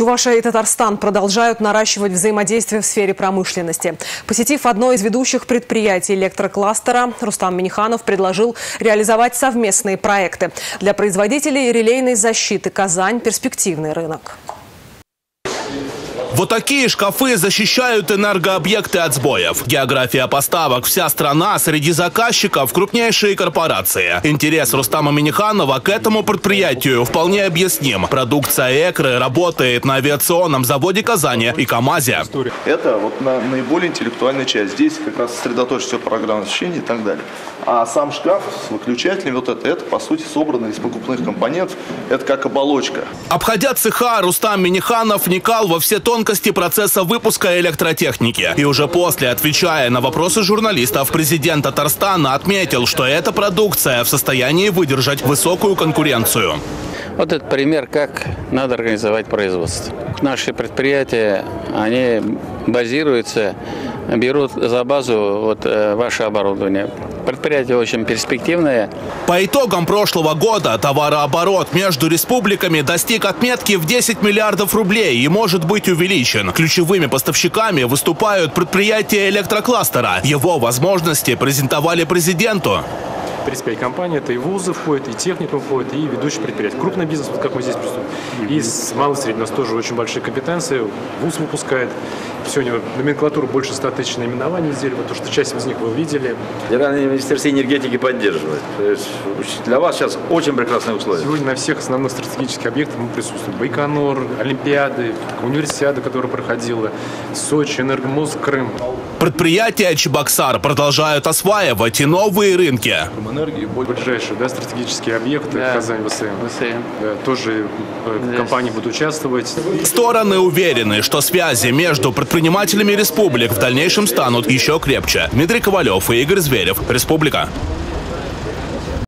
Чувашия и Татарстан продолжают наращивать взаимодействие в сфере промышленности. Посетив одно из ведущих предприятий электрокластера, Рустам Миниханов предложил реализовать совместные проекты. Для производителей релейной защиты «Казань» – перспективный рынок. Вот такие шкафы защищают энергообъекты от сбоев. География поставок. Вся страна среди заказчиков крупнейшие корпорации. Интерес Рустама Миниханова к этому предприятию вполне объясним. Продукция «Экры» работает на авиационном заводе Казани и КАМАЗе. Это вот на наиболее интеллектуальная часть. Здесь как раз сосредоточится все программное освещение и так далее. А сам шкаф с выключателями, вот это, это по сути собрано из покупных компонентов. Это как оболочка. Обходя цеха, Рустам Миниханов вникал во все тонкости процесса выпуска электротехники. И уже после, отвечая на вопросы журналистов, президент Татарстана отметил, что эта продукция в состоянии выдержать высокую конкуренцию. Вот этот пример, как надо организовать производство. Наши предприятия, они базируются, берут за базу вот э, ваше оборудование. Предприятие очень перспективное. По итогам прошлого года товарооборот между республиками достиг отметки в 10 миллиардов рублей и может быть увеличен. Ключевыми поставщиками выступают предприятия электрокластера. Его возможности презентовали президенту. 35 компаний, это и вузы входят, и техникум входит, и ведущие предприятия. Крупный бизнес, вот как мы здесь присутствуем. И с малой средней у нас тоже очень большие компетенции. Вуз выпускает. Него номенклатура больше 100 тысяч наименований изделий, потому что часть из них вы видели. Федеральное министерство энергетики поддерживает. То есть для вас сейчас очень прекрасные условия. Сегодня на всех основных стратегических объектах мы присутствуем. Байконур, Олимпиады, универсиада, которая проходила, Сочи, Энергомоз, Крым. Предприятия Чебоксар продолжают осваивать и новые рынки. Энергии, ближайшие да, стратегические объекты, да. Казань, ВСМ. ВСМ. Да, тоже Здесь. компании будут участвовать. Стороны уверены, что связи между предпринимателями республик в дальнейшем станут еще крепче. Дмитрий Ковалев и Игорь Зверев. Республика.